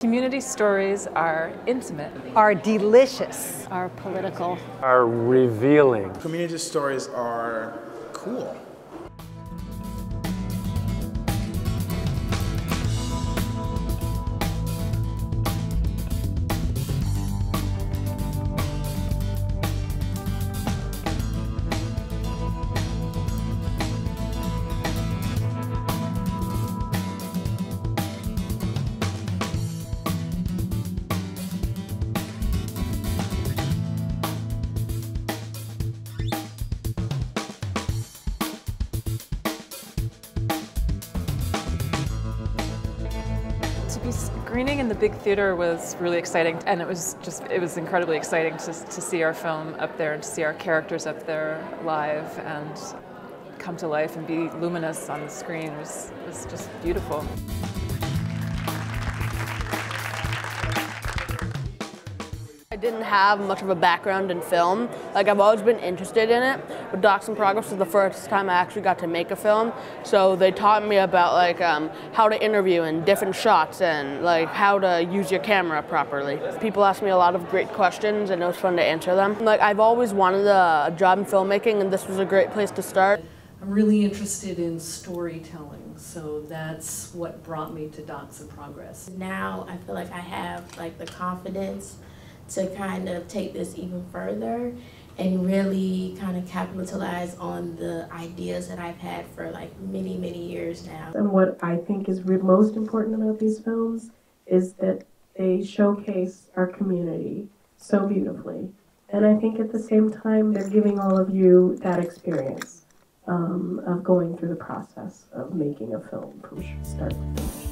Community stories are intimate, are delicious, are political, are revealing. Community stories are cool. To be screening in the big theater was really exciting and it was just it was incredibly exciting to, to see our film up there and to see our characters up there live and come to life and be luminous on the screen it was, it was just beautiful. Didn't have much of a background in film. Like I've always been interested in it, but Docs in Progress was the first time I actually got to make a film. So they taught me about like um, how to interview and different shots and like how to use your camera properly. People asked me a lot of great questions and it was fun to answer them. Like I've always wanted a job in filmmaking and this was a great place to start. I'm really interested in storytelling, so that's what brought me to Docs in Progress. Now I feel like I have like the confidence to kind of take this even further and really kind of capitalize on the ideas that I've had for like many, many years now. And what I think is most important about these films is that they showcase our community so beautifully. And I think at the same time, they're giving all of you that experience um, of going through the process of making a film from start to finish.